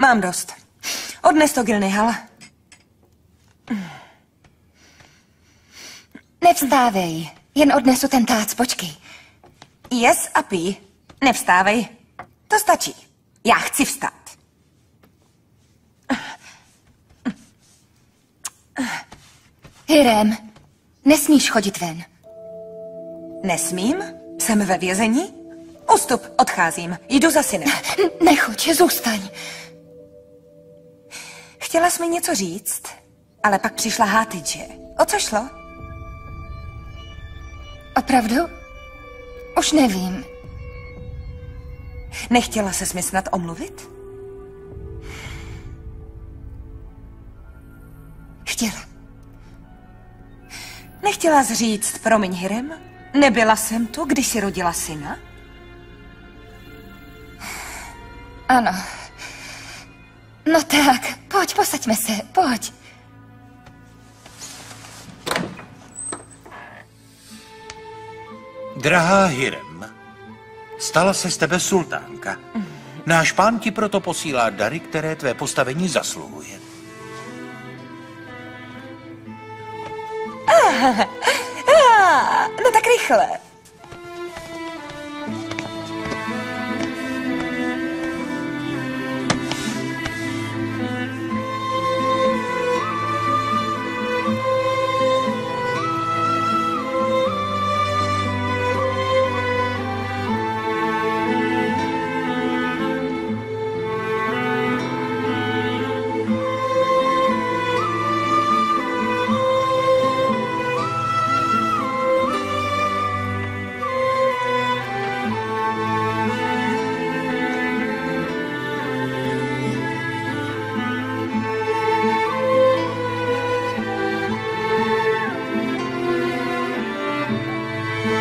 Mám dost. Odnes to Gilnihal. Nevstávej, jen odnesu ten tác, počkej. Yes a pí. Nevstávej. To stačí. Já chci vstát. Hirem, nesmíš chodit ven. Nesmím? Jsem ve vězení? Ustup, odcházím. Jdu za synem. Nechoď, zůstaň. Chtěla jsi mi něco říct, ale pak přišla Hátidže. O co šlo? Opravdu? Už nevím. Nechtěla se mi snad omluvit? Chtěla. Nechtěla jsi říct, promiň, Hirem? Nebyla jsem tu, když si rodila syna? Ano. No tak, pojď, posaďme se, pojď. Drahá Hirem, stala se z tebe sultánka. Náš pán ti proto posílá dary, které tvé postavení zasluhuje. No tak rychle.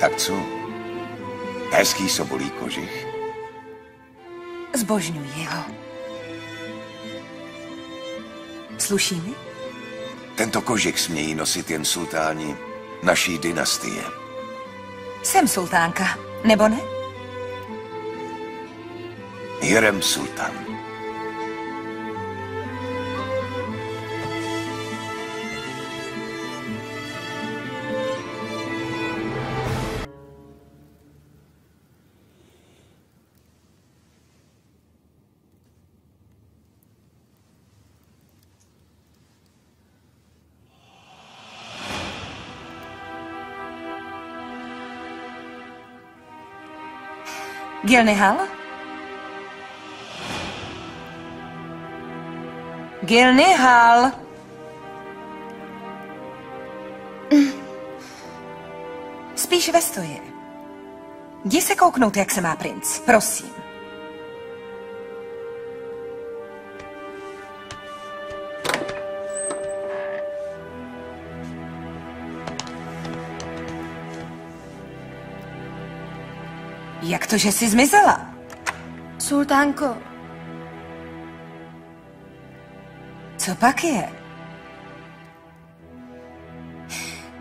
Tak co? Hezký sobolí kožich. Zbožňuji ho. Sluší mi? Tento kožich smějí nosit jen sultáni naší dynastie. Jsem sultánka, nebo ne? Gilnihal? Gilnihal! Spíš ve stoje. Jdi se kouknout, jak se má princ, prosím. Jak to, že jsi zmizela? Sultánko, Co pak je?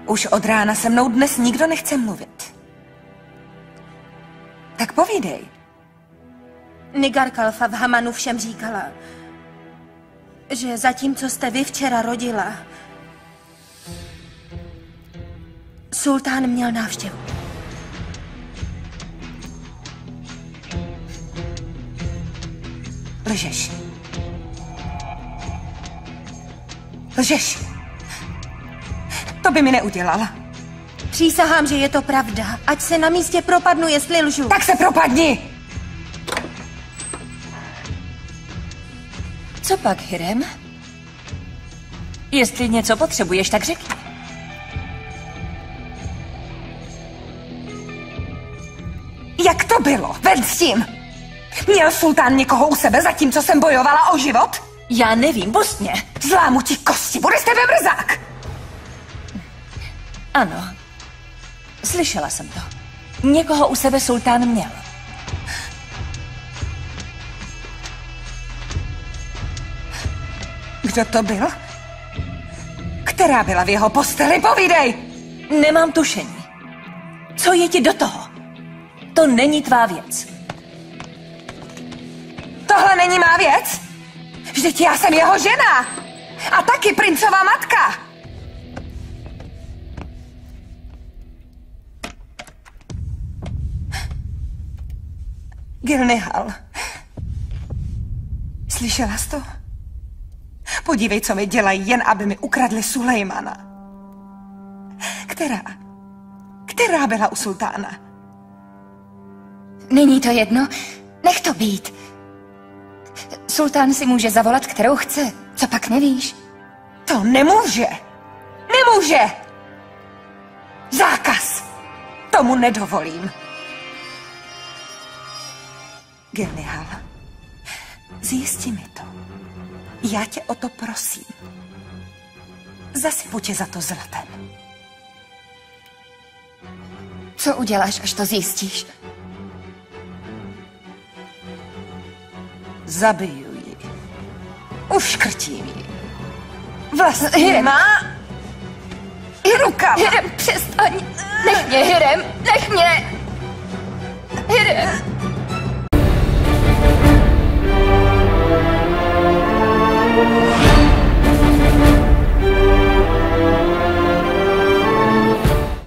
Už od rána se mnou dnes nikdo nechce mluvit. Tak povídej. Nigar Kalfa v Hamanu všem říkala, že zatímco jste vy včera rodila, sultán měl návštěvu. Lžeš. Lžeš. To by mi neudělala. Přísahám, že je to pravda. Ať se na místě propadnu, jestli lžu. Tak se propadni! co pak, Hirem? Jestli něco potřebuješ, tak řekni. Jak to bylo? Ven s tím! Měl sultán někoho u sebe, zatímco jsem bojovala o život? Já nevím, bostně. Zlámu ti kosti, bude z tebe mrzák! Ano. Slyšela jsem to. Někoho u sebe sultán měl. Kdo to byl? Která byla v jeho posteli? Povídej! Nemám tušení. Co je ti do toho? To není tvá věc. Tohle není má věc? Vždyť já jsem jeho žena! A taky princová matka! Gilnihal. Slyšela jsi to? Podívej, co mi dělají, jen aby mi ukradli Sulejmana. Která? Která byla u sultána? Není to jedno. Nech to být. Sultán si může zavolat, kterou chce. Co pak nevíš? To nemůže! Nemůže! Zákaz! Tomu nedovolím. Gilnihal, zjisti mi to. Já tě o to prosím. Zasypu tě za to zlatem. Co uděláš, až to zjistíš? Zabiju ji. Uškrtím ji. Vlastníma i rukama. Hirem, přestaň! Nech mě, Hirem! Nech mě! Hirem!